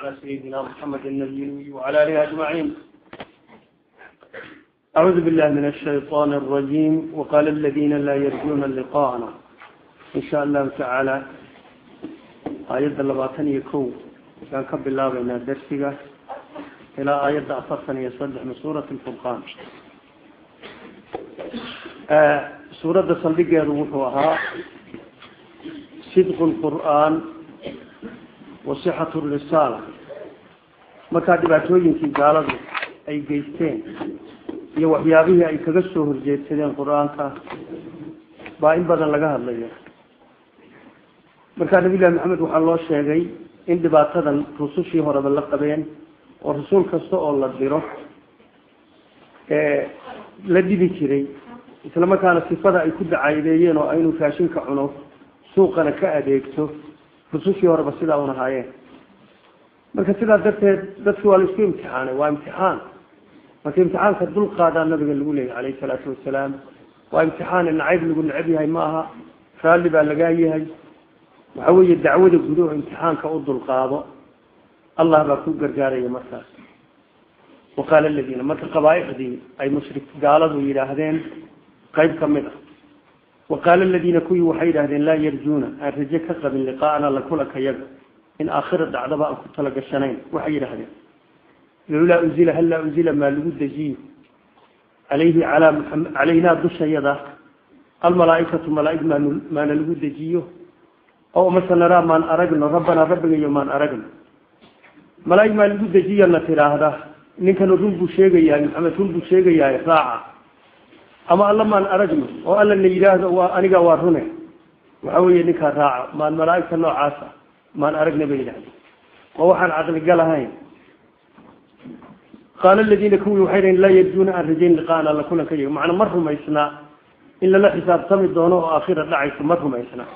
على سيدنا محمد النبي وعلى آله أجمعين. أعوذ بالله من الشيطان الرجيم. وقال الذين لا يرجون لقاءنا. إن شاء الله تعالى آيات اللباتن يكو كان كب الله بين درسك إلى آيات أفرسن يصدح من سورة الفرقان. آه سورة صنديق يروحها صدق القرآن. Wasixatu risaala markaa dhibaatooyinkii gaaladu ay geysteen iyo waxyaabihii ay kaga soo horjeedsadeen qur'aanka baa in badan laga hadlaya markaa nabillahi maxamed waxaa loo sheegay in dhibaatadan rusushii horeba la qabeen oo rasuul kasta oo la diro la dhibi jiray isla markaana sifada ay ku dacaydeeyeen oo inuu raashinka cuno suuqana ka adeegto rusushii horeba sidaa un ahaayeen marka sidaa darteed dadki waa la isku imtixaanay waa imtixaan. Marka imtixaanka dulqaadaa nabiga lagu leeyay calayhi salaatu wasalaam. Waa imtixaan nacayb lagu necab yahay ma aha. Raalli baa lagaa yahay. Waxa weeye dacwada gudo oo imtixaanka u dulqaado allah baa ku gargaaraya markaas waqaala aladiina marka qabaaixdii ay mushrik gaaladu yidhaahdeen qayb ka mid a waqaala aladiina kuwii waxay yidhahdeen laa yarjuuna aan raje ka qabin liqaa'ana la kulanka yaga in aakhira dhacdaba aan ku talagashanayn waxay yidhahdeen lowlaa unzila hallaa unzila maa lagu dejiyo calayhi alaa calaynaa dushayada almalaaikatu malaaig maan maana lagu dejiyo oo mase naraa maan aragno rabbanaa rabbigayo maan aragno malaaig maa lagu dejiyana tidhaahda ninkana run buu sheegayahay maxamed run buu sheegayahay raaca ama alla maan aragno oo alla na yidhaahdo waa aniga waa rune. Waxa weeye ninkaa raaca maan malaaigta noocaasa maan aragna bay yidhahdeen oo waxaan caqligal ahayn. Qaala aladiina kuwii waxay dhaheen laa yarjuuna aan rajayn liqaana la kulanka yago macna ma rumaysnaa in lala xisaabtami doono oo aakhira dhacayso ma rumaysnaa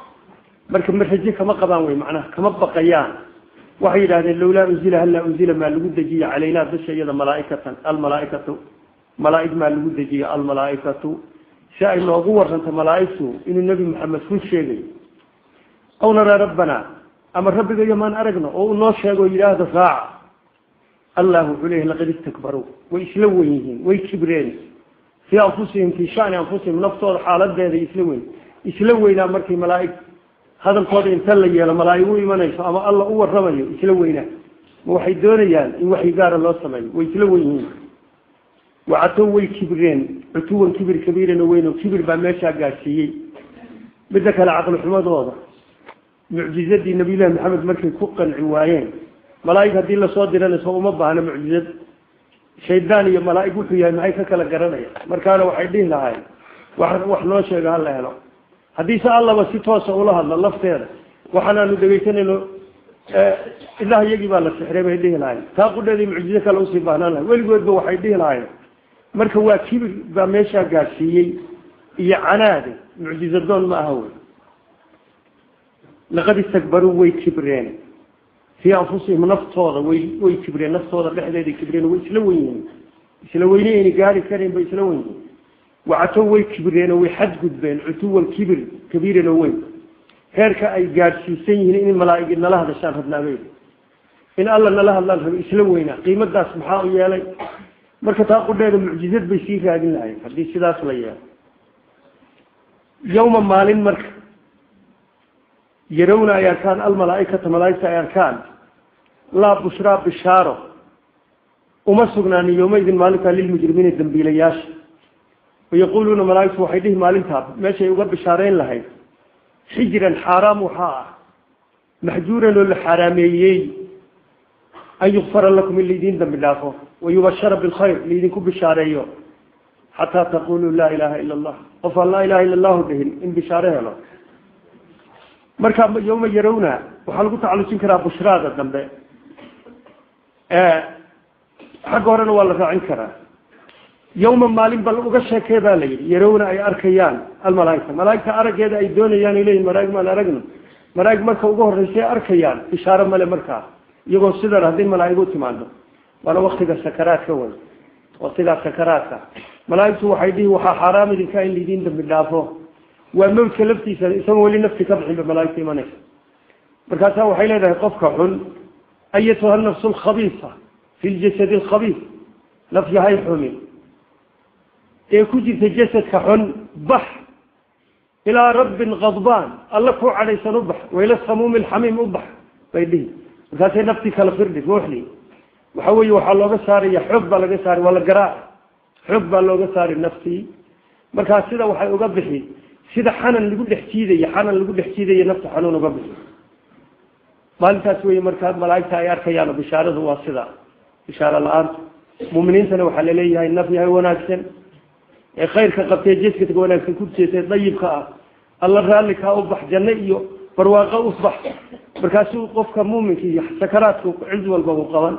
marka ma raje kama qabaan wey macnaha kama baqayaan. Waxay yidhahdeen lowlaa unzila hallaa unzila maa lagu dejiyo calaynaa dusha iyada malaaikatan almalaaikatu malaaig maa lagu dejiyo almalaaikatu. Si ay noogu warranto malaaigtu inuu nebi maxamed run sheegayo aw naraa rabbana ama rabbigayo maan aragno oo uu noo sheego yidhaahdo raaca allah wuxuu leeyahy laqad istakbaruu way isla wen yihiin way kibreen. Fii anfusihim fii shani anfusihim naftooda xaaladeeda isla weyn. Isla weynaa markii malaaig hadalkooda inta la yeelo malaaig u imanayso ama alla u waramayo isla weynaa. Ma waxay doonayaan in waxyi gaara loo sameeyo? Way isla wen yihiin wacatow way kibreen cutuwan kibir kabiiran weyn kibir baa meeshaa gaadhsiiyey. Midda kale caqli xumadooda mucjizadii nabiyullahi maxamed markay ku qanci waayeen malaaig haddii la soo diranayso uma baahna mucjizad. Shaydaan iyo malaaig wuxuu yahay maxay ka kala garanaya? Markaana waxay dhihi lahayn wax wax noo sheega hala helo. Haddii se allaba si toosa ula hadlo lafteeda waxaanaanu dhegaysanayno ilaah iyagii baa la sixray bay dhihi lahayn taa qudheedii mucjizo kale u sii baahnaan lahay weligoodba waxay dhihi lahayn marka waa kibir baa meeshaa gaadhsiiyey iyo canaade mucjizadoon ma aha wey laqad istakbaruu way kibreen fii anfusihim naftooda way way kibreen naftooda dhexdeeda kibreen way isla wen yihiin isla weyne ayna gaari karayn bay isla wen yihiin wacatow way kibreen oo way xadgudbeen cutuwan kibir kabiiran oo weyn heerka ay gaadhsiisan yihiin in malaaig nala hadashaan rabnaabay in alla nala hadlaan raba isla weynaa qiimadaas maxaa u yeelay marka taa qudheeda mucjizad bay sii raadin lahayn haddii sidaas la yeelo. Yawma maalin marka yarawna ay arkaan almalaaikata malaaigta ay arkaan laa bushraa bishaaro uma sugnaanin yowmaidin maalintaa lilmujrimiina dambiilayaasha. Wayaquluuna malaaigtu waxay dhihi maalintaa meeshay uga bishaareyn lahayd xijran xaaraam waxaa ah maxjuuran oo la xaaraameeyey an yukfara lakum in laydin dambi dhaafo wayubashara bilkhayr laydinku bishaareeyo xataa taquluu laa ilaha ila allah qof aan laa ilaha illa allahu dhihin in bishaare helo marka yawma yarawna waxaa lagu tacalujin karaa bushraada dambe xagga horena waa la raacin karaa yawma maalin bal uga sheekee baa la yidhi yarawna ay arkayaan almalaaigta malaaigta araggeeda ay doonayaan ay leyihin malaaig maan aragno malaaig marka uga horreysay arkayaan bishaaro male markaa iyagoo sidan haddii malaaig u timaado waana waktiga sakaraadka way waktigaa sakaraadka. Malaaigtu waxay dhihi waxaa xaaraam idinka in laydin dambi dhaafo. Waa mawdka laftiisa isagoo weli nafti ka bixinba malaaigta imanaysa. Markaasaa waxay leedahay qofka xun ayatuha nafsu lkhabiisa fi ljasadi alkhabiis naf yahay xumi. Ee ku jirta jasadka xun bax. Ilaa rabbin kadbaan alla ku cadhaysan u bax. Wayla samuumi lxamiim u bax bay dhihi. Markaasay naftii kala firdhi ruuxdii waxa weeye waxaa looga saaraya xoog baa laga saari waa la garaac xoog baa looga saari naftii markaa sida waxay uga bixi sida xanan lagu dhex jiidayo xanan lagu dhex jiidayo nafta xanuun uga bixi. Maalintaas wey markaa malaaigta ay arkayaan bishaaradu waa sida. Bishaaro la'aanta muminiintana waxaa la leeyahay naf yahay wanaagsan. Ee khayrka qabtee jeskatka wanaagsan ku jeesay dayibka ah. Alla raallikaa u bax janno iyo barwaaqo u bax. Markaasuu qofka muuminka iyo sakaraadka cid walba u qaban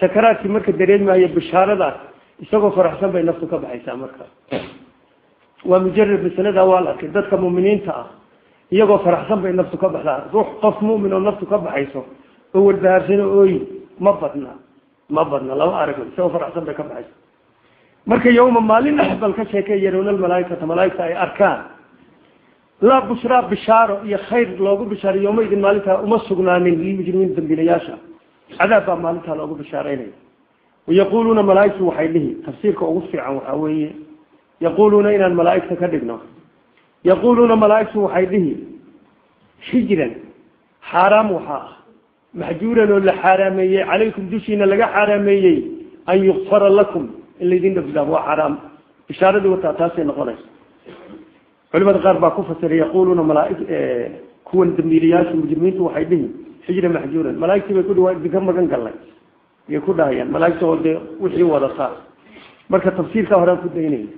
sakaraadkii marka dareemaayo bishaaradaas isagoo faraxsan bay naftu ka baxaysaa marka. Waa mujarad masalada waa la arkay dadka muminiinta ah iyagoo faraxsan bay naftu ka baxdaa. Ruux qof mumin oo naftu ka baxayso oo warbahaarsano ooyi ma badna ma badna lama arag isagoo faraxsan bay ka baxayso marka yawma maalin bal ka sheekey yarownal malaaikata malaaigta ay arkaan. Laa bushraa bishaaro iyo khayr loogu bishaaro yawma idin maalintaa uma sugnaanin lilmujrimiin dambiilayaasha cadaab baa maalintaa loogu bishaaraynaya wayaquluuna malaaigtu waxay dhihi tafsiirka ugu fiican waxaa weeye yaquluuna inaan malaaigta ka dhigno. Yaquluuna malaaigtu waxay dhihi xijran xaaraam waxaa ah. Maxjuuran oo la xaaraameeyey calaykum dushiina laga xaaraameeyey an yukfara lakum. In laydin dhafdaa waa xaaraam. Bishaaradii wataa taasay noqonaysa. Culimada qaar baa ku fasiray yaquluuna malaaig kuwan dambiilayaasha mujrimiintu waxay dhihi xijran maxjuuran. Malaaigtii bay kudhi waa idinka magan galnay ayay ku dhahayaan malaaigta oo dee wixii wadataa marka tafsiirka horaan ku daynayna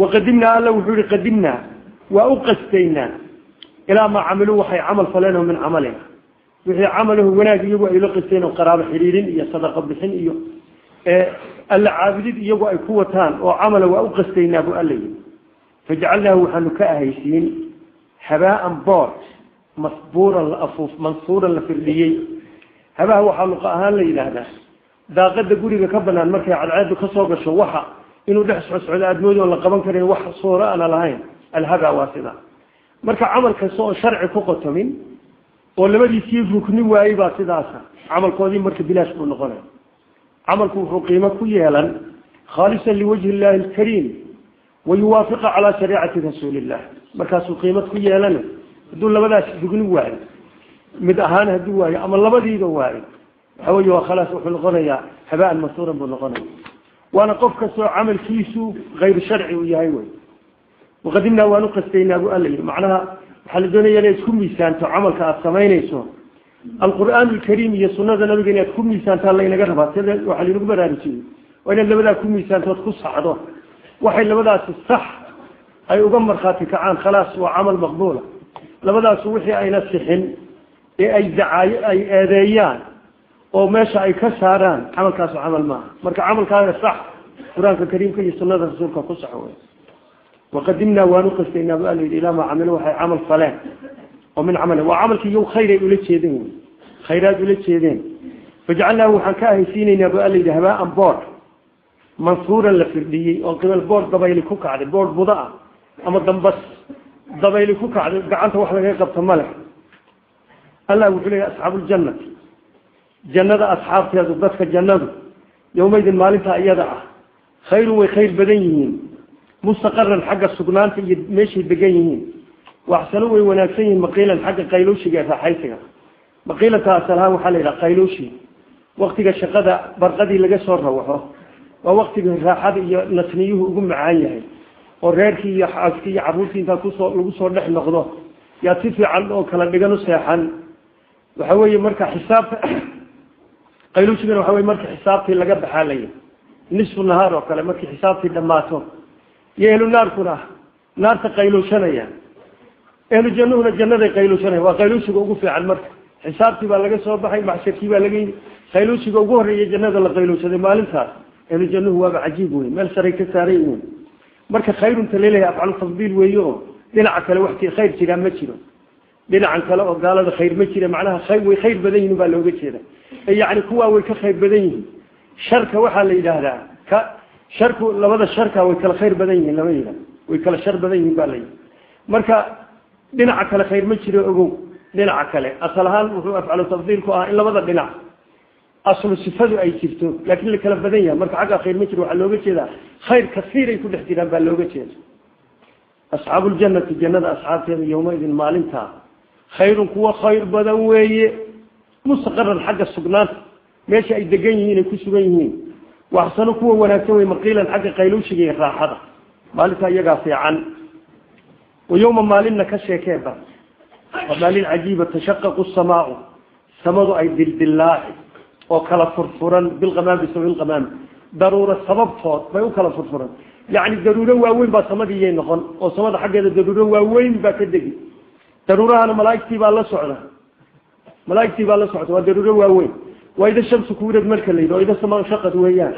waqadimnaa alla wuxuu yihi qadimnaa waa u qastaynaa ilaa maa camiluu waxay camal faleenoo min camalina wixii camalahu wanaag iyagu ay la qasteen oo qaraabo xidhiirin iyo sadaqo bixin iyo alla caabudid iyagu ay ku wataan oo camala waa u qastaynaa buu alla yihi fajacalnaahu waxaanu ka ahaysiin habaaan boor masbuuran la afuuf mansuuran la firdhiyey. Habaha waxaa luqa ahaan la yidhaahdaa daaqada guriga ka banaan markay cadceedu ka soo gasho waxa inuu dhex socosocdo aadmoodi oon la qaban karin wax suuro ana lahayn. Alhaba waa sida. Marka camal kasta oo sharci ku qotomin oo labadiisii rukni waayey baa sidaasa. Camalkoodii marka bilaash buu noqonaya. Camalku wuxuu qiimo ku yeelan khaalisan liwajhi illahi alkariim wayuwaafiqa calaa shariicati rasuuli illah markaasuu qiimad ku yeelana hadduu labadaas rugni waayo mid ahaan hadduu waayo ama labadiiba waayo waxa wey waa khalaas wuxuu noqonayaa habaan masuuran buu noqonaya waana qof kastoo camalkiisu kayr sharci uu yahay wey waqadimnaa waan uqastaynaa bu alla yidhi macnaha waxaa la doonaya inaad isku miisaanto camalka aada samaynayso. Alqur'aan alkariim iyo sunada nabiga inaad ku miisaantaa laynaga rabaa. Sida waxaa laynagu baraarujiyey. Waa inaad labadaa ku miisaantood ku sacdo waxay labadaasi sax ay uga markhaati kacaan. Khalaas waa camal maqbuula labadaasu wixii ayna sixin ee ay dacaayo ay eedeeyaan oo meesha ay ka saaraan camalkaasu camal maaha. Marka camalkaaga sax qur'aanka kariimka iyo sunada rasuulka ku sax wey waqadimnaa waan uqastaynaa bu alla yidhi ilaa maa camilu waxay camal faleen. Oo min camali waa camalkii iyagu khayr ay ula jeedeen wey khayraad ula jeedeen fajacalnaahu waxaan ka ahaysiinaynaa bu alla yidhi habaan boor. Mansuuran la firdhiyey oo qibal boor dabayli ku kacday boor buda ah ama dambas dabayli ku kacday gacanta wax laga qabto male allah wuxuu leeyahy asxaabu ljannati jannada asxaabteedu dadka jannadu yowmaydin maalintaa iyada ah khayrun way khayr badan yihiin. Mustaqaran xagga sugnaanta iyo meeshay degan yihiin. Waxsano way wanaagsan yihiin maqiilan xagga qayluushiga ee raaxaysiga. Maqiilanta asalahaan waxaa la yidhaha qayluushi waktiga shaqada barqadii laga soo rawaxo waa waktiga raaxada iyo nasniyuhu ugu macaan yahay oo reerkii iyo xaaskii iyo carruurtii intaa ku soo lagu soo dhex noqdo yaad si fiican oo kala dhigan u seexan. Waxa weeye marka xisaabta qayluushigana waxa wey marka xisaabtii laga baxaa laya nisfu nahaar oo kale markii xisaabtii dhammaato iyo ehlu naarkuna naarta qayluushanaya. Ehlu jannuhuna jannaday qayluushanaya. Waa qayluushiga ugu fiican marka. Xisaabtii baa laga soo baxay maxsharkii baa laga yimi. Qayluushiga ugu horreeya jannada la qayluushaday maalintaas. Ehlu jannuhu waaba cajiib wey meel saray ka saaray wey marka khayrunta leleeyahay afcalu tafdiil weeye dhinaca kale waxtii khayr jiraa ma jiro. Dhinacan kale oo gaalada khayr ma jira macnaha way khayr badan yihiin baa looga jeeda. Yani kuwaa way ka khayr badan yihiin. Sharka waxaa la yidhaahdaa ka sharku labada sharka way kala khayr badan yihiin lama yidhah way kala shar badan yihiin baa la yidhi. Marka dhinaca kale khayr ma jiro ogow. Dhinaca kale asal ahaan wuxuu afcalu tafdiilku ahaa in labada dhinac aslu sifadu ay jirto laakiin la kala badan yahay marka xagga khayr ma jiro waxaa looga jeedaa khayr kasiir ay ku dhex jiraan baa looga jeeda asxaabu ljanati jannada asxaabteeda yowmaidin maalintaa khayrun kuwa khayr badan weeye mustaqaran xagga sugnaanta meesha ay degan yihiin ay ku sugan yihiin waxsano kuwa wanaagsan wey maqiilan xagga qayluushiga raaxada maalintaa iyagaa fiican wa yowma maalinna ka sheekeeba maalin cajiiba tashaqaqu samaau samadu ay dildillaaci oo kala furfuran bilqamaami sabilqamaami daruuro sababtood bay u kala furfuran. Yacni daruuro waaweyn baa samadiiyay noqon oo samada xaggeeda daruuro waaweyn baa ka degi. Daruurahana malaaigtii baa la socda. Malaaigtii baa la socda waa daruuro waaweyn. Waa ida shamsu kuurad marka layidhi oo ida sama shaqad weeyaan.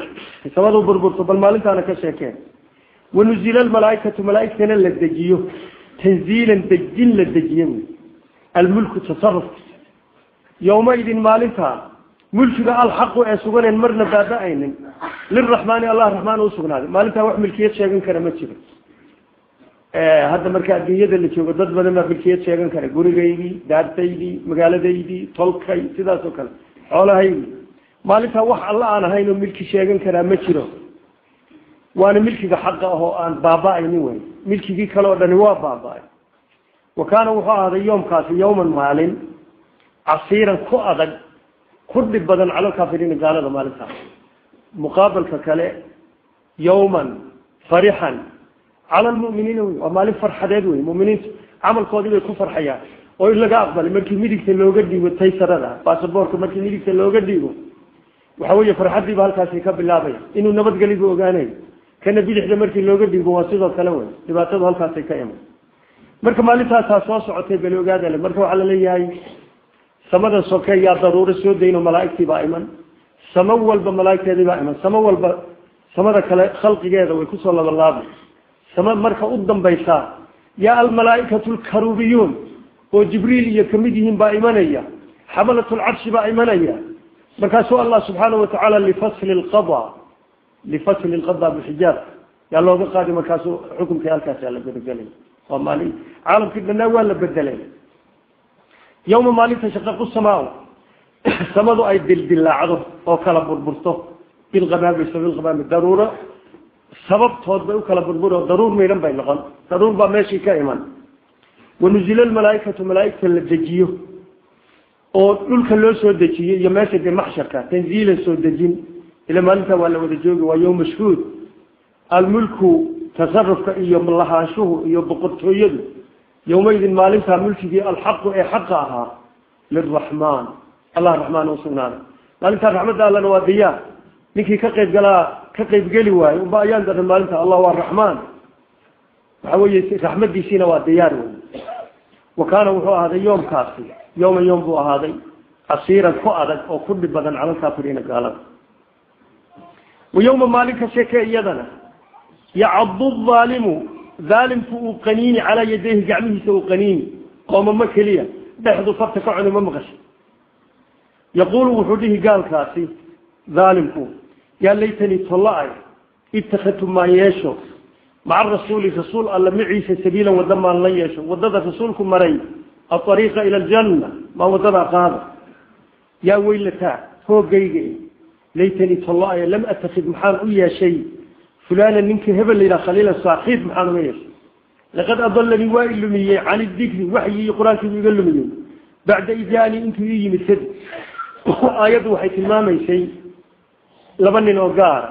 Samadu burburto bal maalintaana ka sheekeen. Wanuzila almalaaikatu malaaigtana la dejiyo. Tanziilan dejin la dejiyo. Almulku tasarufka yowmaidin maalintaa mulkiga alxaqu ee suganeen marna baaba-aynin. Liraxmaani allah raxmaan u sugnaaday. Maalintaa wax milkiyad sheegan kara ma jiro. Hadda marka adduunyada la joogo dad badan baa milkiyad sheegan kara. Gurigaydii daartaydii magaaladaydii tolkay sidaas kale. Xoolahaydii maalintaa wax alla aan ahayn oo milki sheegan karaa ma jiro. Waana milkiga xaqa ah oo aan baaba-aynin wey milkigii kale oo dhani waa baaba-ay. Wa kaana wuxuu ahaaday yoomkaasi yowman maalin casiiran ku adag ku dhib badan cala lkaafiriina gaalada maalintaas muqaabalka kale yowman farixan cala lmuminiina wey waa maalin farxadeed wey. Muminiintu camalkoodii bay ku farxayaan. Oo in laga aqbalay markii midigta looga dhiibo taysarada basaboorka markii midigta looga dhiibo. Waxa weeye farxadiiba halkaasi ka bilaabaya. Inuu nabadgelibu ogaanayo. Kana bidixda markii looga dhiibo waa sidoo kale wey. Dhibaatadu halkaasay ka iman. Marka maalintaasaa soo socotay bal marka waxaa la leeyahay samada soke yaa daruuro soo dayno malaaigtii baa iman. Samo walba malaaigteedii baa iman. Samo walba samada kale khalqigeeda way ku soo labalaabay sama marka u dambaysaa yaa almalaaikatu lkarubiyuun oo jibriil iyo ka mid yihiin baa imanaya. Xamalat lcarshi baa imanaya. Markaasuu allah subxaana watacaala lifasli lqada lifasli lqada bixijaab yaa looga qaadi markaasuu xukumkii halkaasa la bedelgelay waa maalin. Caalamkii dhanaa waa la bedelay يوم ما لي تشقق السماء. السماء أي دل دل عرض أو كلا بربرتو. بالغمام يسمى الغمام الضرورة. سبب تهضب أو كلا بربر ضرور ما ينبع لغن. ضرور بمشي كائما ونزل الملائكة ملائكة الدجية أو كل كلو الدجية دجية يمشي بمحشكة تنزيل سود دجين إلى مانتا أنت ولا ودجوج ويوم مشهود. الملك تصرف يوم الله عاشوه يوم بقدر يده yowmaydin maalintaa mulkigii alxaqu ee xaqa ahaa liraxmaan allah raxmaan u sugnaaday maalintaa raxmadda allana waa diyaar ninkii ka qayb galaa ka qaybgeli waayo unba ayaan daran maalinta allah waa raxmaan waxa weeye raxmadiisiina waa diyaar wey wa kaana wuxuu ahaaday yoomkaasi yowma yom buu ahaaday casiiran ku adag oo ku dhib badan aalimku uu qaniini calaa yadayhi gacmihiisa uu qaniini qoomamo keliya dhexdu farta ka cuni ma maqashay yaquulu wuxuu dhihi gaalkaasi aalimku yaa laytanii tolla-ay itakadtu maan yeesho maca rasuuli rasuul alla maciisa sabiilan wadda maan la yeesho waddada rasuulku maray aariiqa ila aljanna maa waddadaa qaada yaa weylataa hoogayga laytanii tolla-ay lam atakid maxaan u yeeshay fulana ninka hebel layidhaha khaliila saaxiib maxaan uga yeeshay laqad adalanii waa i lumiyey can idikri waxyii qur'aankiibu iga lumiyey bacda ijaani intuu ii yimid kadib aayaddu waxay tilmaamaysay laba nin oo gaara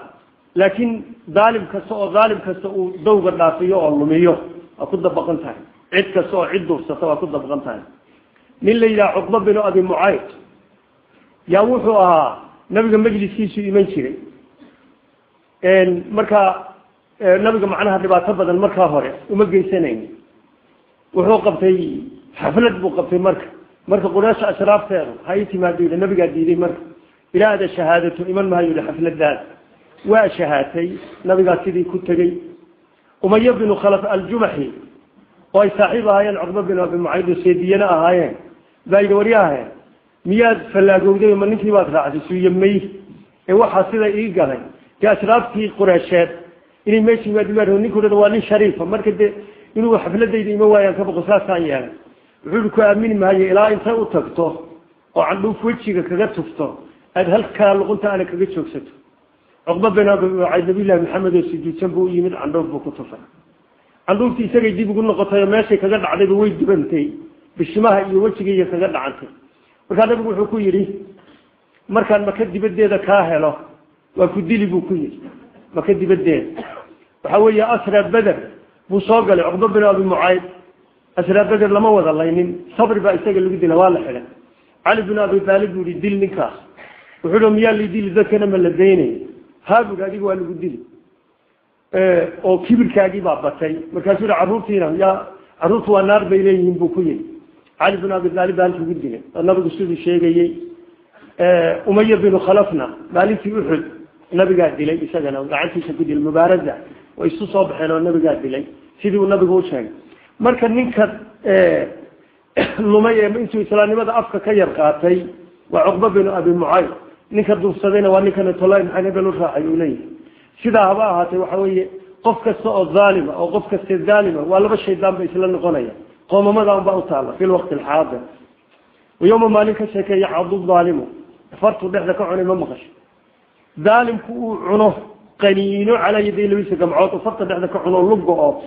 laakiin daalim kasta oo daalim kasta uu dawga dhaafiyo oo lumiyo waa ku dabaqan tahay cid kasta oo cid duursata waa ku dabaqan tahay nin la yidhaha cuqba binu abi mucayd yaa wuxuu ahaa nabiga majliskiisu iman jiray markaa nabiga macnaha dhibaato badan markaa hore uma geysanayn. Wuxuu qabtay xaflad buu qabtay marka. Marka quraasha ashraafteedu ha ii timaado yidhi nabigaa diiday marka. Ilaa ada shahaadato iman mahayo yihi xafladaada waa shahaatay nabigaa sidii ku tegey. Umaya binu khalaf aljumaxi oo ay saaxiib ahaayeen cuqba binu abi mucayd seediyana ahaayeen. Baa yidhi waryaahe miyaad fallaagowday ma ninkii baad raacday suuye may ee waxaa sida ii galay ashraaftii qureesheed inay meesha yimaad ninku waa nin shariifa marka de inuu xafladayda iman waayaan ka boqo saasaan yeelay wuxuu ku aamini maayo ilaa intay u tagto oo candhuuf wejiga kaga tufto aada halkaa luqunta ana kaga joogsato. Cuqba bin abi mucayd nabiyllahi maxamed oo sujuudsan buu u yimid candhuuf buu ku tufay. Candhuuftii isagay dib ugu noqotay oo meeshay kaga dhacdayba way dubantay bishimaha iyo wejigiiyo kaga dhacantay. Markaa nabigu wuxuu ku yidhi markaan maka dibaddeeda kaa helo waa ku dili buu ku yidhi. Maka dibaddeeda waxa weeye asra beder buu soo galay cuqba bin abi mucayd. Asra beder lama wada laynin. Sabri baa isaga lagu dila waa la xidhay. Cali bin abi taalib buu yihi dil ninkaas. Wuxuu miyaa la dili? Dadkana ma la daynay. Haa bui adiga waa lagu dili. Oo kibirkaagii baa batay. Markaasuu yihi carruurtiina yaa carruurtu waa naar bay leeyihiin buu ku yidhi. Cali bin abi taalib baa halkugu dilay. Nabigu siduu sheegayey. Umaya binu khalafna maalintii uxud nabigaa dilay isagana gacantiisa ku dilay mubaarada way isu soo baxeen oo nabigaa dilay. Sidii nabigu u sheegay. Marka ninka lumay ee intuu islaamnimada afka ka yar qaatay waa cuqba binu abi mucayd ninka duufsadayna waa ninkana tolay maxaa hebel u raacay uu leeyahay? Sidaa haba ahaatee waxa weeye qof kasta oo zaalima oo qof kasta zaalima waa laba shaydaan ba isla noqonaya. Qoomamada unbaa u taala fi lwaqti alxaadir yowma maalin ka sheekeeya cadu zaalimu fartuu dhexda ka cunay ma maqasho zaalimku uu cuno qaniino calaa yaday labisa gamcood oo farta dhexda ka cuno lugga oo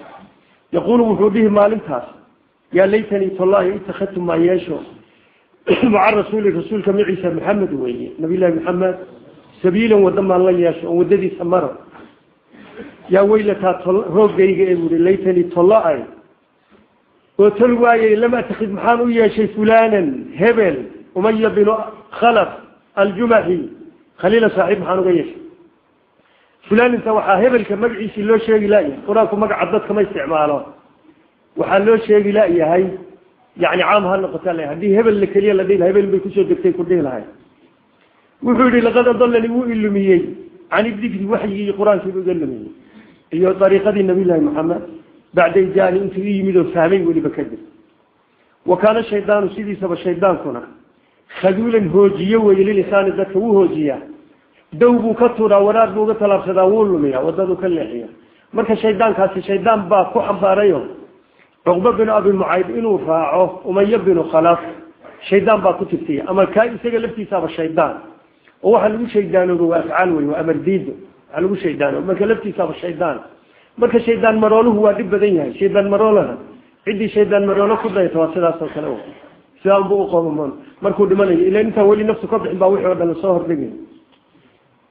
yaquulu wuxuu dhihi maalintaas yaa laytanii tollahi ittakhadtu maa yeesho. Maca rasuuli rasuulka maciisa maxamed weeye nabiyllahi maxamed sabiilan wadda maan la yeesho oo waddadiisa maro. Yaa weylataa roogayga ee buui laytanii tolla-ay oo tol waayey lam atakid maxaan u yeeshay fulanan hebel umaya binu khalaf aljumaxi khaliila saaxiib maxaan uga yeeshay. Fulaninta waxaa hebelka magaciisii loo sheegi layahay qur'aanku magaca dadka ma isticmaalo. Waxaa loo sheegi layahay yani caam ha noqota la haddii hebel la keliya la dhihi laha hebel bay ku soo degtay ku dhihi lahay wuxuu yihi laqad adalani wuu ilumiyey can idikri waxyigii qur'aankiibu iga lumiyey. Iyo dariiqadii nabiyllahi maxamed bacda ijaani intuu i yimid oo fahmay weliba kadib wa kaana shaydaanu sidiisaba shaydaankuna khaduulan hoojiyo weeye lilisaani dadka wuu hoojiyaa. Dow buu ka tuuraa waraar buu uga talaabsadaa wuu lumiyaa wadaduu ka leexiya marka shaydaankaasi shaydaan baa ku xambaarayo. Cuqba binu abi mucayd inuu raaco umaya binu khalaf shaydaan baa ku tirtiya. Ama kaa isaga laftiisaaba shaydaan. Oo waxaa lagu shaydaanooba waa afcaal wey waa amar diido waxaa lagu shaydaano marka laftiisaaba shaydaan. Marka shaydaan marooluhu waa dhib badan yahay shaydaan maroolana ciddii shaydaan maroolo ku dayata waa sidaas oo kale sidaa unba uqoomamon markuu dhimanayo ila intaan weli naftu ka bixin baa wixii o dhan la soo hordhigay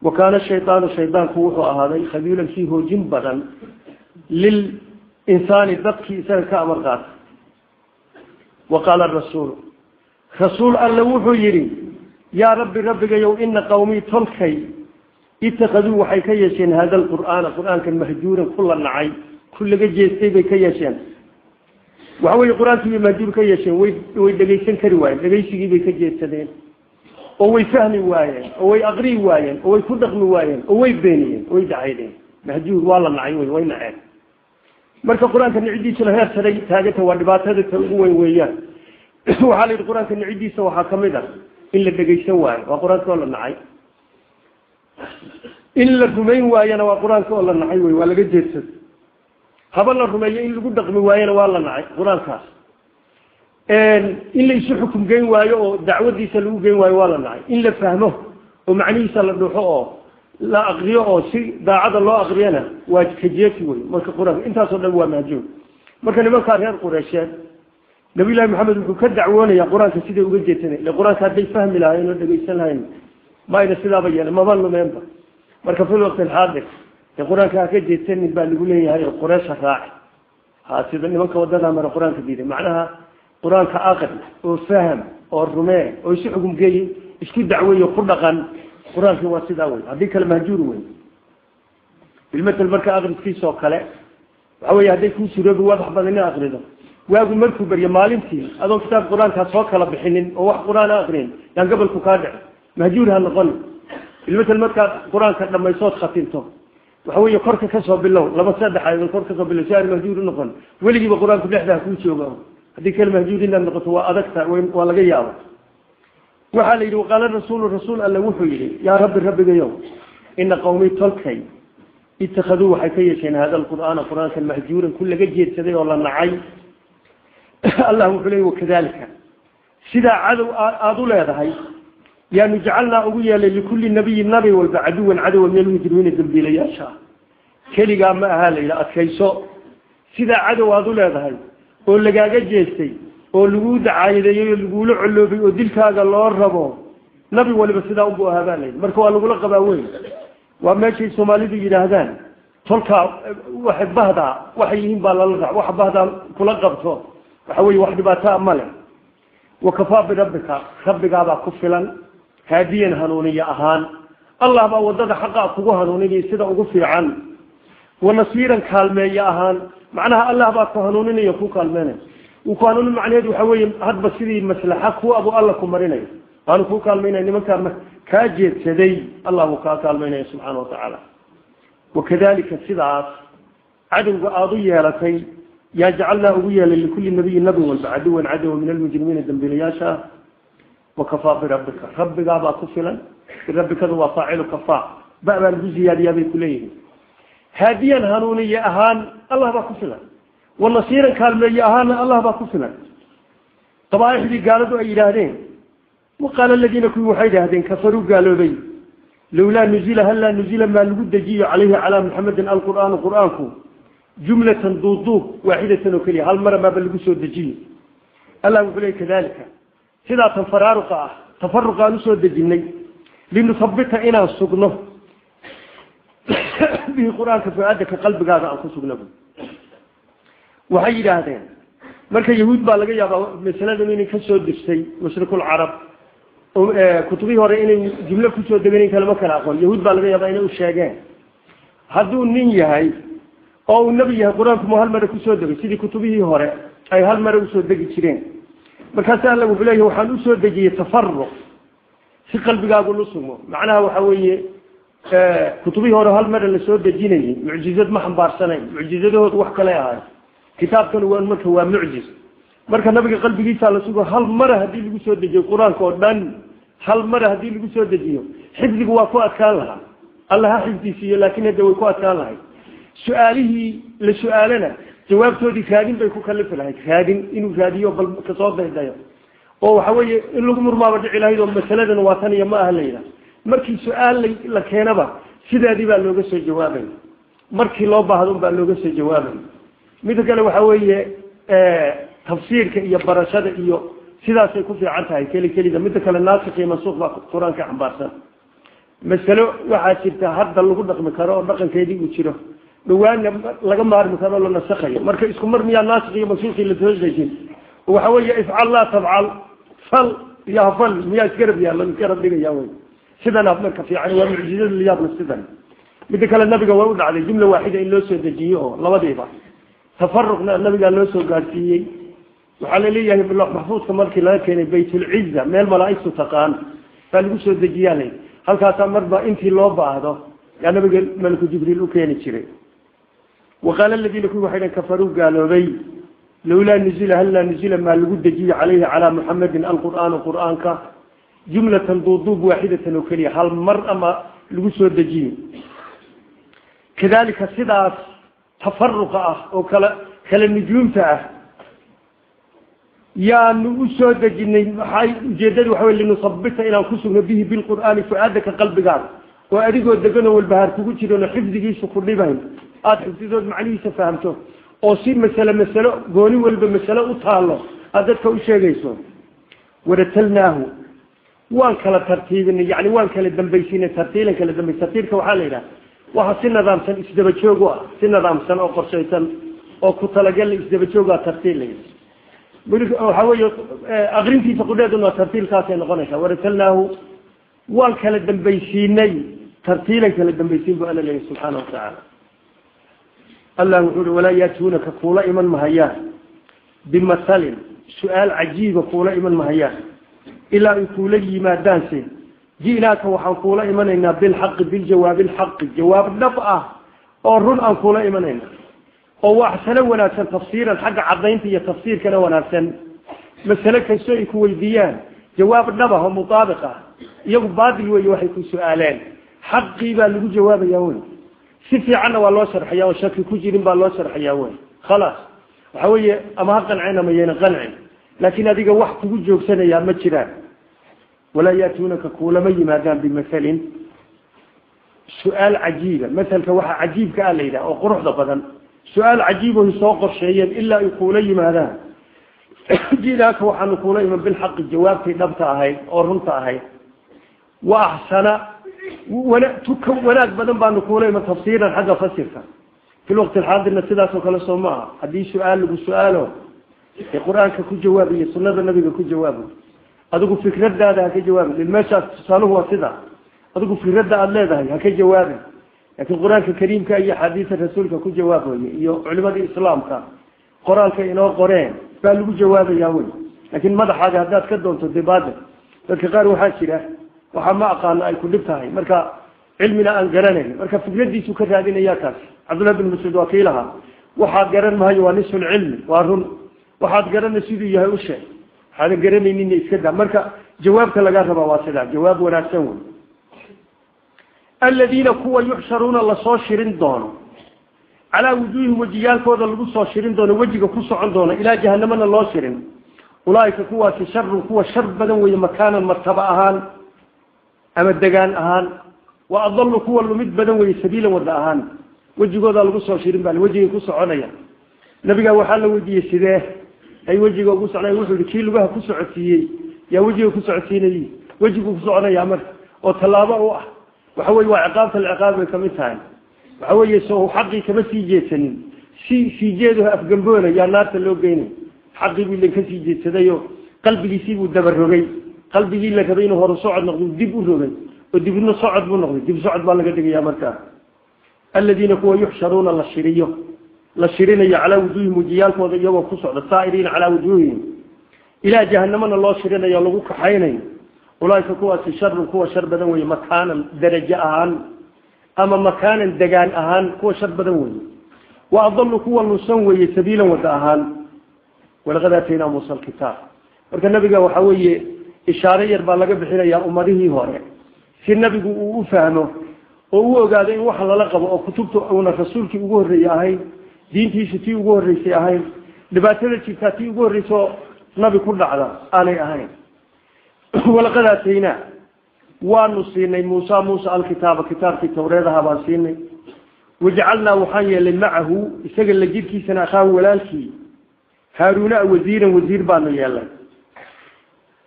wa kaana shaydaanu shaydaanku wuxuu ahaaday khabiilan kii hoojin badan lil insaani dadkii isaga ka amar qaata. Wa qaala rasuulu rasuul alle wuxuu yidhi yaa rabbi rabbigayow ina qawmii tolkay itakaduu waxay ka yeesheen hada alqur'aana qur'aankan mahjuuran ku nacay ku jeestay bay ka yeesheen waxa weye qur'aankii bay mahjuur ka yeesheen way way dhegaysan kari waayeen dhegaysigii bay ka jeedsadeen. Oo way fahmi waayeen oo way aqrii waayeen oo way ku dhaqmi waayeen oo way beeniyeen way dacaydeen. Mahjuur waa la nacay wey way naceen. Marka qur'aanka nicidiisa la heer saray taaganta waa dhibaatada ta ugu weyn weeyaan. Waxaa la yidhi qur'aanka nicidiisa waxaa ka mid a in la dhegaysan waayo waa qur'aanka oo la nacay. In la rumayn waayana waa qur'aanka oo la nacay wey waa laga jeedsado haba la rumeeyo in lagu dhaqmi waayana waa la nacay qur'aankaas in la isu xukum geyn waayo oo dacwadiisa lagu geyn waayo waa la nacay. In la fahmo oo macnihiisa la dhuxo oo la akriyo oo si daacada loo akriyana waa kajeesi wey marka qur'aanka intaasoo dhan waa mahjuur marka nimankaa reer qureysheed nabiyllahi maxamed wuxuu ka dacwoonaya qur'aanka siday uga jeesanay ile qur'aanka hadday fahmi lahayen oo dhegaysan lahayn ma ayna sidaaba yeelen maba lumeenba marka fil waqti alxaadir dee qur'aanka ha ka jeedsanin baa lagu leeyahay oo qureysha raaci ha sida nimanka waddada mara qur'aanka diiday macnaha qur'aanka aqri oo faham oo rumee oo isu xugum geeyey isku dacweeyo ku dhaqan qur'aankii waa sidaa wey haddii kale mahjuur wey bilmatel marka akriskiisa oo kale waxa wey hadday kuu suroobi waad wax badan in akrido waagu markuu baryo maalintii adoon kitaab qur'aankaa soo kala bixinin oo wax qur'aan akrin yaan gabalku kaa dhici. Mahjuur ha noqon. Bilmatel markaad qur'aanka dhamaysood khatinto waxa weeye korka ka soo bilow laba saddex ayadood kor ka soo bilow si aan mahjuur unoqon weligiiba qur'aanku dhexdaa kuu jooga haddii kale mahjuur inaad noqoto waa adagta waa laga yaaba waxaa la yidhi waqaala rasuulu rasuul alle wuxuu yihi yaa rabbi rabbigayow ina qawmii tolkay itakaduu waxay ka yeesheen hada alqur'aana qur'aankan mahjuuran ku laga jeedsaday oo la nacay allah wuxuu yaanu jacalnaa ugu yeelay likulli nabiyin nabi walba caduwan cadowa min almujrimiina dambiilayaasha. Keligaa ma aha la yidha adkayso. Sidaa cadow aada u leedahay oo lagaaga jeestay oo laguu dacaayadeeyey oo laguula coloobay oo dilkaaga loo rabo nabi waliba sidaa unbuu ahaa baa layidhi. Marka waa lagula qabaa weyn. Waa meeshay soomaalidu yidhaahdaan tolkaa waxay bahdaa waxay yihiin baa lala dhac waxa bahdaa kula qabto. Waxa weeye wax dhibaataa ma leh. Wakafaa birabbika rabbigaabaa ku filan haadiyan hanuuniye ahaan allah baa waddada xaqaa kugu hanuuninaya sida ugu fiican wanasiiran kaalmeeye ahaan macnaha allah baa ku hanuuninaya ku kaalmeenaya uu ku hanuunin macnaheedu waxa weeye hadba sidii maslaxa ku abu alla ku marinayo waanu ku kaalmaynaya nimankaa kaa jeedsaday allah buu kaa kaalmaynaya subxaana watacaala wakadalika sidaas cadowga aada u yeelatay yaa jacalnaa ugu yeelay likulli nabiyin nabi walba caduwan cadowa min almujrimiina dambiilayaasha wakafaa birabbika rabbigaabaa ku filan birabbikadu waa faacilu kafaa ba baa lagu ziyaadiyaa bay kuleeyihiin haadiyan hanuuniye ahaan allah baa ku filan wanasiiran kaalmeeye ahaana allah baa ku filan qabaaixdii gaaladu ay yidhaahdeen waqaala aladiina kuwii waxay idhaahdeen kafaruu gaaloobay lawlaa nuzila hallaa nuzila maa lagu dejiyo calayhi calaa muxamedin alqur'aanu qur'aanku sidaa tan faraaruqa ah tafaruqa aan u soo dejinay linuthabita inaan sugno. Bihi qur'aanka fu-aadaka qalbigaada aan ku sugno waxay yidhaahdeen marka yahuud baa laga yaabaa masaladan inay ka soo degtay mushrikuulcarab kutubihii hore inay jumlo ku soo degan kalama kala aqoon. Yahuud baa laga yaabaa inay u sheegeen hadduu nin yahay oo uu nebi yahay qur'aanku mu hal mare ku soo degay sidii kutubihii hore ay hal mare u soo degi jireen markaasi alla wuxuu leeyahy waxaan u soo dejiyey tafaruq si qalbigaagu lu sugmo macnaha waxa weeye kutubihii hore hal mare la soo dejinayay mucjizad ma xambaarsanayn mucjizadahoodu wax kale ahay. Kitaabkan waa marka waa mucjiz. Marka nabiga qalbigiisa la sugo hal mare haddii lagu soo dejiyo qur'aanka oo dhan hal mare haddii lagu soo dejiyo xifdigu waa ku adkaan lahaa. Alla ha xifdisiiyo laakin hadda way ku adkaan lahay su'aalihii la su'aalana jawaabtoodii raadin bay ku kalifi lahayd. Raadin inuu raadiyo bal ka soo daydayo oo waxa weeye in lagu murmaaba dhici lahayd oo masaladan waa tan iyo ma aha layidha. Markii su'aal la keenaba sideedii baa looga soo jawaabay. Markii loo baahdo baa looga soo jawaabay. Mida kale waxa weeye tafsiirka iyo barashada iyo sidaasay ku fiican tahay keli kelida. Mida kale naasik iyo mansuuq baa qur'aanka xambaarsan. Masalo waxaa jirta hadda lagu dhaqmi karo oo dhaqankeedii uu jiro dhawaanna laga maarmi karo la nasakayo marka isku mar miyaa naasik iyo mansuuqii la soo dejin waxa weeye ifcal laa tabcal fal iyo hafal miyaa isgarab yaalla isgarab dhigaya wey sidan marka fiican waa mucjizada liyaabna sidan. Mida kale nabiga waa u dhacday jumla waaxida in loo soo dejiyo oo labadiiba. Tafaruqna nabigaa loo soo gaadhsiiyey waxaa la leeyahay loox maxfuudka markii laga keenay baytulciza meel malaaigtu taqaan baa lagu soo dejiyaa la halkaasaa marba intii loo baahdo yaa nabiga malku jibriil u keeni jiray waqaala aladiina kuwi waxay dhn kafaruu gaaloobay lawlaa nuzila hallaa nuzila maa lagu dejiyo calayhi calaa muxamedin alqur'aanu qur'aanka jumlatan duuduub waaxidatan oo keliya hal mar ama lagu soo dejiyo kadalika sidaas tafaruqa ah oo kala kala nujuumta ah yaanu u soo dejinay maxay ujeedadu waxa wey linusabita inaan ku sugno bihi bilqur'aani fu-aadaka qalbigaada oo adigoo deganoo walbahaar kugu jiranoo xifdigiisu ku dhibayn aada xifdidood macnihiisa fahamto oo si masale masalo gooni walba masalo u taalo aada dadka u sheegayso. Waratalnaahu waan kala tartiibinay yani waan kala dambaysinay tartiilan kala dambay tartiibka waxaa la yidhaha waxa si nidaamsan isdaba joog u ah si nidaamsan oo qorshaysan oo ku talagal isdaba joog a tartiil la yidhaha waxa weeye akrintiisa qudheeduna waa tartiilkaasay noqonaysaa. Waratalnaahu waan kala dambaysiinay tartiilan kala dambaysiin bu alla leeyahy subxaana watacaala allah wuxuu uhi walaa yaatuunaka kuula iman mahayaan bimathalin su'aal cajiiba kuula iman mahayaan ilaa ay kuula yimaadaanse ji'naaka waxaan kuula imanaynaa bilxaqi biljawaabi alxaqi jawaab dhab ah oo run aan kuula imanayna. Oo waxsano wanaagsan tafsiiran xagga cadaynta iyo tafsiirkana wanaagsan. Masale kastoo ay ku weydiiyaan. Jawaab dhab ah oo mutaabiq ah. Iyagu baatil weeye waxay ku su'aaleen. Xaqii baa lagu jawaabaya wey si fiicanna waa loo sharxaya oo shaki ku jirin baa loo sharxayaa wey khalaas. Waxa weeye ama ha qancin ama yayna qancin. Laakiin adiga wax kugu joogsanayaa ma jiraan. Walaa yaatuunaka kuulama yimaadaan bimasalin. Su'aal cajiiba. Masalka waxaa cajiibka a la yidhaha oo quruxda badan. Su'aal cajiiboy soo qorsheeyeen ilaa ay kuula yimaadaan. Jidaaka waxaanu kuula iman bilxaqi jawaabtii dhabta ahayd oo runta ahayd. Wa axsana ولا تكون ولا بدن بانو كوري ما تفسيرا حاجة فسيرك في الوقت الحاضر نسيت اسمه خلاص وما هدي سؤال سؤاله. في القرآن كل جواب هي سنة النبي كل جواب. هذا في فكرة ده ده كل جواب. للمشاة سأله هو سيدا هذا في رد ده الله ده كل جواب. لكن القرآن الكريم كأي حديث الرسول كل جواب. علماء الإسلام كا. القرآن كإنه قرآن. فالجواب يا ولد؟ لكن ما حاجة؟ هذا كده أنت دبادر لكن قالوا حاشي waxaa ma aqaano ay ku dhib tahay marka cilmina aan garanayn marka fikradiisu ka raadinaya kaas cabdullahi bin mascuud waa kii lahaa waxaad garan mahayo waa nisful cilmi waa run waxaad garana siduu yahay u sheeg waxaadan garanaynin iska daa marka jawaabta laga rabaa waa sidaa jawaab wanaagsan wey aladiina kuwa yuxsharuuna lasoo shirin doono calaa wujuuhihim wejiyaalkooda lagu soo shirin doono wejiga ku socon doono ilaa jahanamana loo shirin ulaaika kuwaasi sharun kuwa shar badan weeye makaanan martaba ahaan ama degaan ahaan wa adalu kuwa lumid badan weeye sabiilan wada ahaan. Wejigooda lagu soo shirin baa wejigay ku soconaya. Nabigaa waxaa la weydiiyey sidee ay wejiga ugu socnay wuxuu yihi kii lugaha ku socodsiiyey yaa wejiga ku socodsiinayey? Wejigu ku soconaya marka oo tallaabo u ah. Waxa weye waa ciqaabta lciqaab bay ka mid tahay. Waxa weeye so xaqii kama sii jeedsanin. Si sii jeedaho afgamboona yaa naarta loo geynay xaqii buu ilan ka sii jeedsadayo qalbigiisii buu dabarogay qalbigii la rabay inuu horu socod noqdo dib u rogay oo dibna socod buu noqday. Dib socod baa laga dhigaya markaa aladiina kuwa yuxsharuuna la shiriyo. La shirinayo calaa wujuuhihim wejiyaalkooda iyagoo ku socda saa'iriina calaa wujuuhihim. Ilaa jahanamana loo shirinayo lagu kaxaynayo. Ulaaika kuwaasi sharun kuwa shar badan weye makaanan darajo ahaan ama makaanan degaan ahaan kuwa shar badan weye wa adalu kuwa lunsan weeye sabiilan wada ahaan. Walaqad aataynaa muusa alkitaab. Marka nabiga waxa weeye ishaare yar baa laga bixinayaa ummadihii hore. Si nabigu uu u fahmo oo u ogaado in waxa lala qabo oo kutubta uuna rasuulkii ugu horreeyey ahayn diintiisu tii ugu horreysay ahayn dhibaatada jirtaa tii ugu horreysoo nabi ku dhacda aanay ahayn. Walaqad aataynaa waanu siinay muusa muusa alkitaaba kitaabkii tawreedaha baan siinay. Wajacalnaa waxaan yeelay macahu isaga la jirkiisana akhaahu walaalkii haaruuna wasiiran wasiir baanu yeelay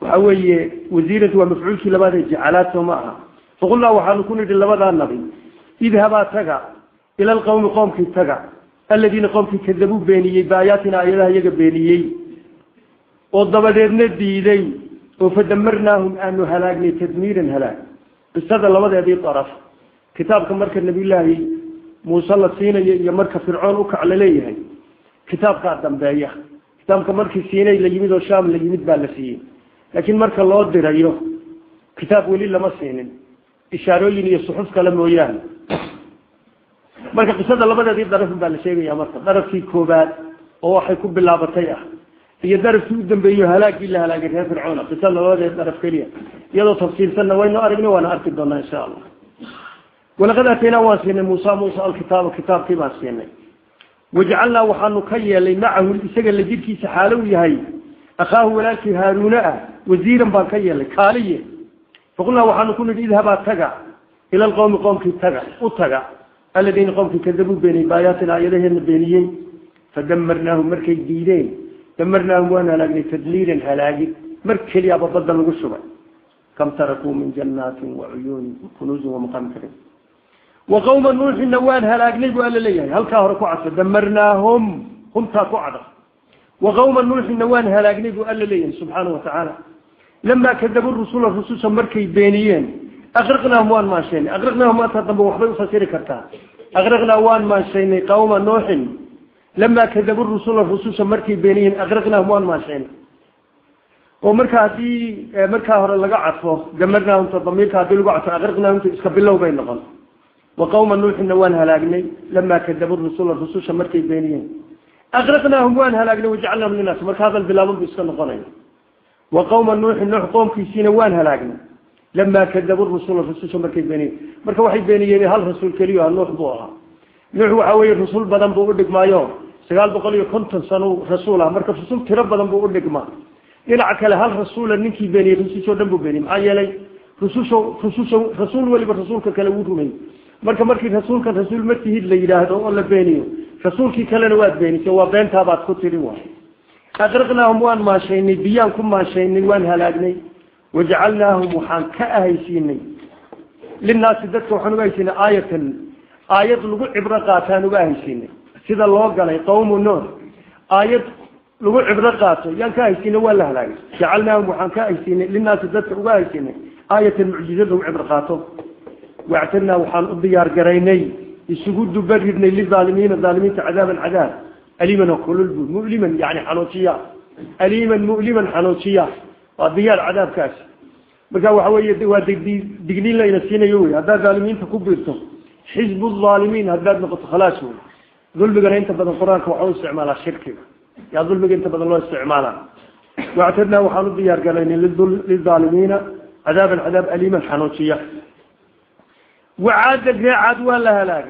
waxa weeye wasiiratu waa mafcuulkii labaad ee jacalaad soo ma aha. Faqulnaa waxaanu ku nidhi labadaa nabi. Idhabaa taga ila alqawmi qoomkii taga aladiina qoomkii kadabuu beeniyey baayaatina ayadaha iyaga beeniyey. Oo dabadeedna diiday oo fadamarnaahum aanu halaagnay tadmiiran halaag. Qisada labadeedii daraf kitaabka marka nabiyullaahi muuse la siinayo iyo marka fircoon ukac la leeyahay kitaabkaa dambeeya. Kitaabka markii siinay la yimid oo shaam la yimid baa la siiyey laakiin marka loo dirayo kitaab weli lama siinin ishaarooyin iyo suxuf kale mooyaane marka qisada labadeedii daraf baa la sheegaya marka darafkii koobaad oo waxay ku bilaabatay ah iyo darafkii u dambeeyo halaagii la halaagay reer fircoona qisada labadeed daraf keliya. Iyadoo tafsiilsanna waynu aragna waana arki doonaa insha allah. Walaqad aataynaa waan siinay muusa muusa alkitaaba kitaabkii baan siinay. Wajcalnaa waxaanu ka yeelay macahu isaga la jirkiisa xaalo u yahay akhaahu walaalkii haaruuna ah wasiiran baan ka yeelay kaaliye faqulnaa waxaanu ku nidhi idhabaa taga ila alqowmi qoomkii taga u taga aladiina qoomkii kadabuu beeniyey baayaatina ayadaheedna beeniyey fadamarnaahum markay diideen damarnaahum waan halaagnay tadliilan halaagid mar keliyaaba badda lagu shubay kam tarakuu min jannaatin wacuyuunin kunuuzin wamaqaami karim wa qawma nuuxina waan halaagnay buu alla leeyahay halkaa hore ku cadfa damarnaahum humtaa ku cadaf wa qawma nuuxina waan halaagnay buu alla leeyahay subxaana wa tacaala lamaa kadabu rusula rususha markay beeniyeen aqraqnaahum waan maanshaynay aqraqnaahum maanta dambe waxbay ufasiri kartaa. Aqraqnaa waan maanshaynay qawma nuuxin lamaa kadabu rusula rususha markay beeniyeen aqraqnaahum waan maanshaynay oo marka haddii markaa hore laga cadfo damarnaahumta damiirka haddii lagu cadfo aqraqnaahumta iska bilow bay noqon. Wa qawma nuuxina waan halaagnay lamaa kadabu rusula rususha markay beeniyeen aqraqnaahum waan halaagnay wajacalnaahum linaas marka hadal bilaaban bu iska noqonaya wa qawma nuuxin nuux qoomkiisiina waan halaagnay lamaa kadabu rusula rususha markay beeniyeen marka waxay beeniyeen hal rasuul keliyo ah nuux buu ahaa nuux waxa weeye rusul badan buu udhigmaayo sagaal boqol iyo konton sano rasuul ah marka rasuul tiro badan buu u dhigmaa dhinaca kale hal rasuula ninkii beeniyey rususho dhan buu beeniyey maxaa yeelay rususho rususho rasuul weliba rasuulka kale wuu rumeeyey marka markii rasuulkan rasuul ma tihid la yidhaahdo rasuulkii kalena waad beenisay waa beentaabaad ku tiri waay. Aqraqnaahum waan maashaynay biyaan ku maashaynay waan halaagnay. Wajacalnaahum waxaan ka ahaysiinay. Linaasi dadka waxaan uga ahaysiinay aayatan aayad lagu cibro qaataan uga ahaysiinay. Sida loo galay qawmu nuux aayad lagu cibro qaato yaan ka ahaysiinay waa la halaagay. Jacalnaahum waxaan ka ahaysiinay linaasi dadka uga ahaysiinay aayatan mucjizad lagu cibro qaato. Wactadnaa waxaan u diyaar garaynay يسجد دبر ابن اللي ظالمين الظالمين عذاب العذاب. أليما وقل مؤلما يعني حنوشيا أليما مؤلما حنوشيا وضياء العذاب كاس بكاو حوية دقنين لين السين يوي. هذا ظالمين تكبرتم حزب الظالمين هذا نقط خلاصه ظل بقر انت بدل قرآنك وحاول استعمالها شرك. يا ظل بقر انت بدل الله استعمالها واعتدنا وحاول الضيار قال للظالمين. عذاب العذاب أليما حنوشيا وعاد الريع عاد ولا هلاك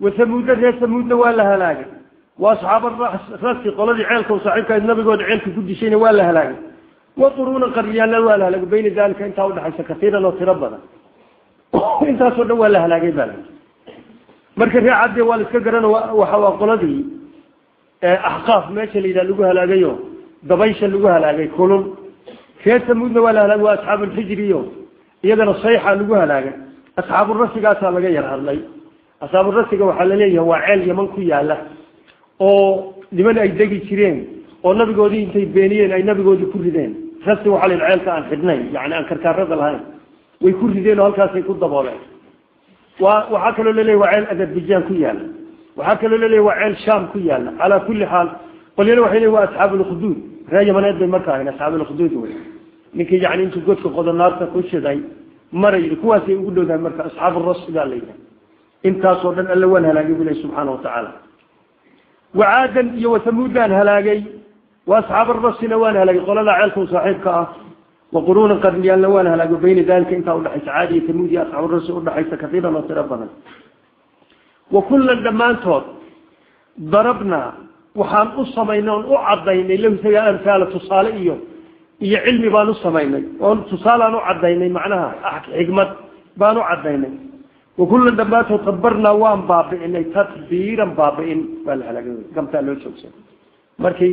وثمود الريع ثمود ولا هلاك وأصحاب الرأس قلدي عيلك وصاحبك النبي قد عيلك كل شيء ولا هلاك وقرونا قريان ولا هلاك بين ذلك انت اول حيث كثيرا وتربنا انت أصدر ولا هلاك بالك مركز الريع عاد ولا تكقرنا وحوا قلدي آه، أحقاف ماشي اللي لقوها يوم دبيش لقوها هلاك كلهم. كيف ثمود ولا هلاك وأصحاب الحجريون يدنا الصيحة لقوها هلاك asxaabu rasigaasaa laga yar hadlay asxaabu rasiga waxaa la leeyahay waa ceel yaman ku yaalla oo niman ay degi jireen oo nabigoodii intay beeniyeen ay nabigoodii ku rideen. Rasi waxaa la ceelka aan xidhnayn yani aan karkaarada lahayn. Way ku rideen oo halkaasay ku dabooleen. Waa waxaa kaloo laleeyahy waa ceel azerbaijan ku yaalla waxaa kaloo laleeyahy waa ceel sham ku yaalla calaa kulli xaal qolyana waxay leeyihiin waa asxaabu reer yamaneed bay marka ahayn asxaabu wey ninkii yani intuu godka qodo naarta ku shiday maray kuwaasay ugu dhowdahay marka asxaabu ras baa la yidhaha intaasoo dhan alla waan halaagay bu ilahi subxaana watacaala wacaadan iyo wasamuudaan halaagay wa asxaab rasina waan halaagay qolada ceelka saaxiibka ah waquruuna qarniyaanna waan halaagay bayna dalika intaa udhaxaysa caadi iyo tamuud iyo asxaabu rasi udhaxaysa kaiiran oo tiro badan. Wa kullan dhammaantood darabnaa waxaan u samaynay oon u cadaynay lahu isaga amhaala tusaale iyo iyo cilmi baan u samaynay oon tusaalaan u cadaynay macnaha xikmad baan u cadaynay wakullan dhammaantood tabarnaa waan baabi'inay tadbiiran baabi'in waa la halaagay gamtaa loo joogsan markay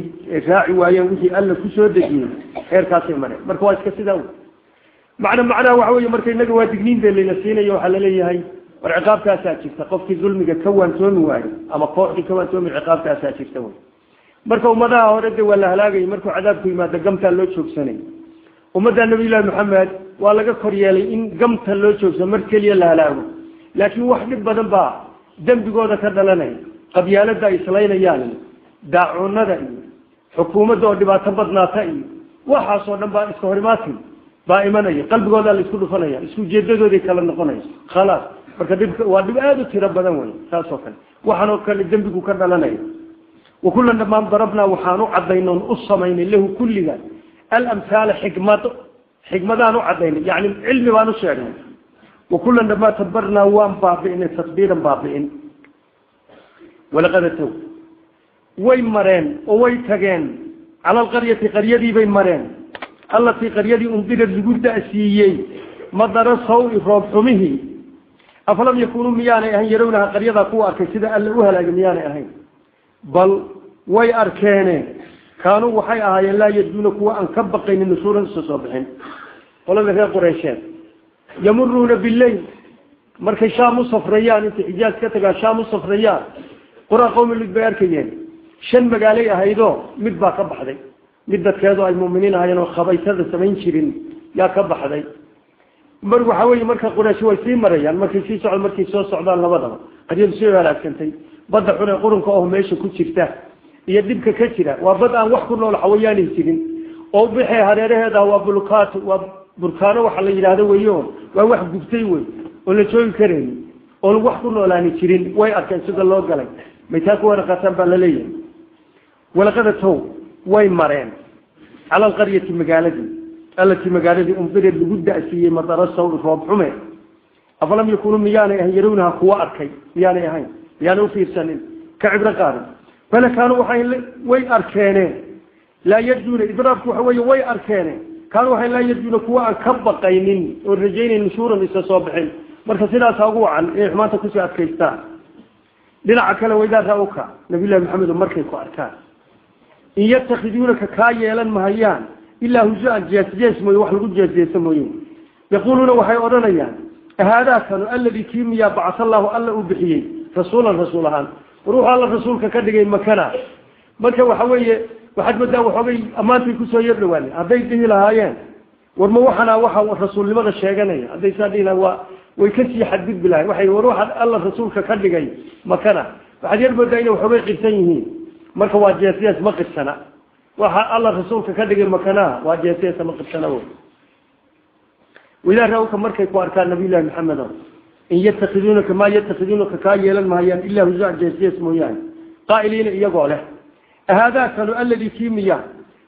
raaci waayeen wixii alla ku soo dejiyey heerkaasay mareen marka waa iska sidaa macna macnaha waxa wey marka inaga waa digniinta layna siinayo waxaa la leeyahay war ciqaabtaasaa jirta. Qofkii dulmiga ka waantoomi waayo ama kooxdii ka waantoomi ciqaabtaasaa jirta wy marka ummadaha hore de waa la halaagayay markuu cadaabku yimaado gamtaa loo joogsanay. Ummadda nabiyullahi maxamed waa laga kor yeelay in gamta loo joogsano mar keliya la halaago. Laakiin wax dhib badan baa dembigooda ka dhalanaya qabyaalada ay islaynayaan iyo daacuunada iyo xukuumadda oo dhibaato badnaata iyo waxaasoo dhan baa iska horimaatin baa imanaya qalbigoodaa la isku dhufanaya isku ujeedadooday kala noqonaya. Khalaas marka dhibka waa dhib aada u tiro badan wey saas oo kale. Waxaan oo kale dembigu ka dhalanaya wakullan dhammaan darabnaa waxaan u cadaynoon u samaynay lahu kulliga. Alamhaala xikmad xikmadaan u cadaynay yani cilmi baan u sheegnay wakullan dhammaan tabarnaa waan baabi'inay tadbiiran baabi'in. Walaqad atow way mareen oo way tageen. Cala alqaryati qaryadiibay mareen. Allatii qaryadii undirad lagu da'siiyey madara sawi roob xumihii afalam yakunuu miyaanay ahayn yarawnaha qaryadaa kuwa arkay sida alla u halaagay miyaanay ahayn bal way arkeene. Kaanuu waxay ahaayeen laa yaduuna kuwa aan ka baqaynin nusuuran isa soo bixin. Qolada reer qureysheed yamuruuna bileyl markay shaam u safrayaan intay xijaaj ka tagaan shaam u safrayaan. Qura qowmi lid bay arkayeen. Shan magaalay ahaydoo mid baa ka baxday. Mid dadkeedu ay muuminiin ahaayeen oo khabaytada samayn jirin yaa ka baxday. Mar waxa weye marka quraysh way sii marayaan markay sii socdo markay soo socdaan labadaba. Qaryadu sii halaagsantay badda xun ee qurunka oo meesha ku jirta iyo dhibka ka jira waa bad aan wax ku nool xawayaanay jirin. Oo bixi hareeraheeda waa bulkaat waa burkaano waxa la yidhaahdo weyo waa wax gubtay wey oo la joogi karayn oon wax ku noolaani jirin way arkeen sida loo galay. May taa ku waraqataan baa la leeyahay walaqada tow way mareen. Cala alqaryati magaaladii allatii magaaladii umdireed lagu da'siiyey madara sawri roob xume. Afalam yakunuu miyaanay ahayn yarawnaha kuwa arkay miyaanay ahayn miyaanay ufiirsanin ka cibro qaadan bale kaanuu waxay way arkeeneen. Laa yarjuuna idraabku waxa weeye way arkeeneen. Kaanuu waxay laa yarjuuna kuwa aan ka baqaynin oo rajaynayn nushuuran isa soo bixin. Marka sidaasa ugu wacan inay xumaanta ku sii adkaystaan. Dhinaca kale waydaa ra'uka maxamedo markay ku arkaan. In yatakhiduunaka kaa yeelan mahayaan ilaa husu-an jeesjees mooye wax lagu jeesjeesa mooye. Yaquuluuna waxay odhanayaan ahaadaakanu alladii kii miyaa bacasa allahu alla uu bixiyey rasuulan rasuul ahaan. Ruuxu alla rasuulka ka dhigay makana. Marka waxa weeye waxaad moodaa waxoogay ammaantay ku soo yar dhawaanay hadday dhihi lahaayeen warma waxana waxa rasuulnimada sheeganaya. Hadday saa dhihi laha waa way ka sii xadgudbi lahayn waxay war waxaad alla rasuulka ka dhigay makana. Waxaad yar moodaa inay waxoogay qirsan yihiin. Marka waa jeesjees ma qirsana. Waxa alla rasuulka ka dhigay makanaha waa jeesjeesa ma qirsana wey widaa ra'uka markay ku arkaan nabiyullahi maxamedo in yatakhiduunaka maa yatakhiduunaka kaa yeelan mahayaan ilaa husa jeesjees mooyaane qaa'iliina iyagoo leh ahaadaakanu alladii kii miya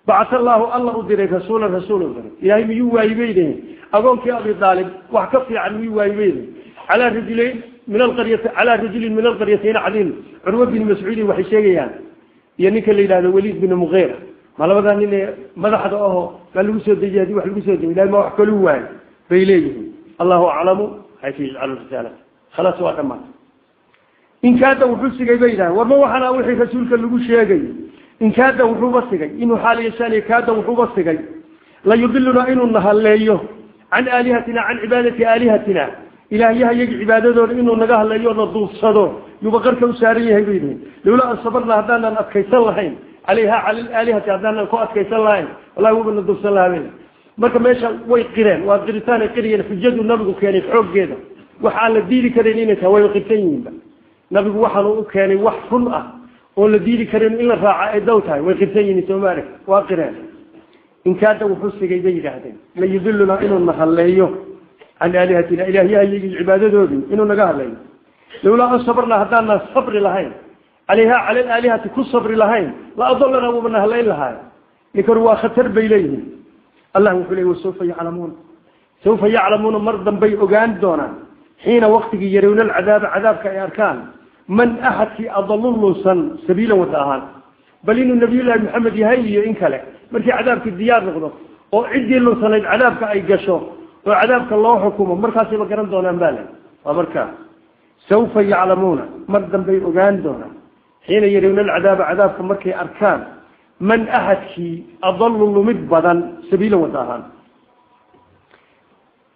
bacata allaahu alla u diray rasuulan rasuul u diray ilaahay miyuu waayibaydahe agoonkii abi aalib wax ka fiican miyuu waayibaydahe calaa rajulayn min alqaryat calaa rajulin min alqaryatayn cadiim curwa bin mascuudin waxay sheegayaan iyo ninka la yidhahdo waliid bin muqeyra ma labadaa nin ee madaxda aho maa lagu soo dejiyay haddii wax lagu soo dejiy ilahay xaytu yajcalu risaala khalaas waa dhamaatay inkaada wuxuu sigay bay yidhahan warma waxaana wixii rasuulka lagu sheegay inkaada wuxuuba sigay inuu xaal yeeshaan kaada wuxuuba sigay la yudiluna inuu nahaleeyo can aalihatina can cibaadati aalihatina ilaahyaha iyaga cibaadadooda inuu naga hadleeyo na duubsado yuuba qarka u saaran yahay bay yihiin lawla an sabarna haddaanan adkaysan lahayn calayha cala alaalihati haddaanan ku adkaysan lahayn wallahi wuba marka meesha way qireen waa qiritaan ay qiriyeen xujadu nabigu keenay xooggeeda wax aan la diidi karin inay tahay way qirsan yihiinba nabigu waxaanu u keenay wax run ah oo la diidi karin in la raaca ay dow tahay way qirsan yihiin soomaali waa qireen inkaada wuxuu sigay bay yidhaahdeen la yudiluna inuu na hadleeyo can aalihatina ilaahyaha iyagii cibaadadoodii inuu naga hadleeyo lawlaa an sabarna haddaanan sabri lahayn calayha cala alaalihati ku sabri lahayn la adolana wuuba na hadlayn lahaay ninkan waa khatar bay leeyihiin allah wuxuu leey wasaufa yaclamuuna saufa yaclamuuna mar dambay ogaan doonaan. Xiina waktigii yarawna alcadaaba cadaabka ay arkaan man axadkii adalu lunsan sabiilan wada ahaan. Bal inuu nabiyullaahi maxamed yahay iyo in kale markii cadaabkii diyaar noqdo oo ciddii lunsanayd cadaabka ay gasho oo cadaabka loo xukumo markaasayba garan doonaan baa le waa markaa saufa yaclamuuna mar dambay ogaan doonaan. Xiina yarawna alcadaaba cadaabka markay arkaan من أهدك أضل لمد بدن سبيلا وداهان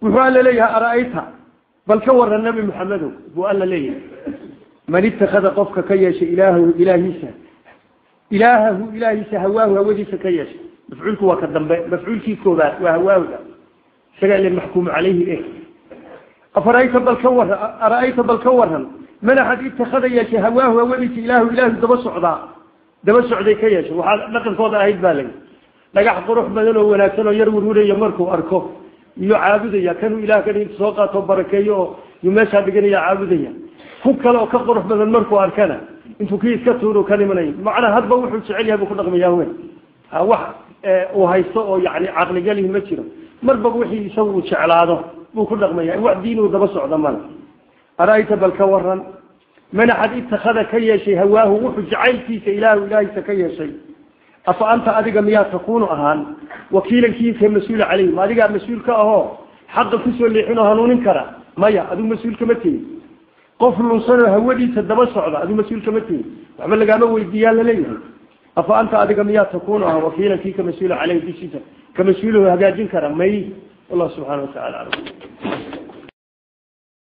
وقال ليها أرأيتها؟ بل كور النبي محمد وقال ليها من اتخذ قفك كيش إلهه إلهيسا إلهه إلهيسا هواه هواهيسا كيش. مفعولك وكذنب مفعولك كوبا وهواه شكال المحكوم عليه إيه. أفرأيت بل كورها أرأيت بل كورها من أحد اتخذ يشي هواه هواهيسا إلهه إلهي دبا صعداء daba socday ka yeeshay waxaa dhaqankooda ahayd baa layi. Dhagax qurux badan oo wanaagsan oo yar warwaraya markuu arko iyo caabudaya. Kanuu ilaah kan soo qaato barakeeyo oo yu meeshaa dhiganaya caabudaya. Ku kale oo ka qurux badan markuu arkana intuu kii iska tuuro ka dhimanayo macnaa hadba wuxuu jecel yahay buu ku dhaqmaya wen ha wax uu haysto oo yani caqligalihi ma jiro. Marba wixii isagu uu jeclaado buu ku dhaqmaya. Wax diin daba socdo male. Ara-ayta bal ka waran من أحد اتخذ كي يشي هواه وحج عيلتي سإله إله سكي يشي أفأنت أدقى ميا تكون أهان؟ وكيلا كيف هي مسؤول عليه ما أدقى مسؤول كأهو؟ حق فسو اللي حينه هنون إنكرا. ميا أدو مسؤول كمتين قفل صنع هو دي تدب الصعبة أدو مسؤول كمتين وعمل لقام هو الديال لليه أفأنت أدقى ميا تكون أهان؟ وكيلا كيف مسؤول عليه دي شيطة كمسؤوله هذا جنكرا ميه الله سبحانه وتعالى. عرفه.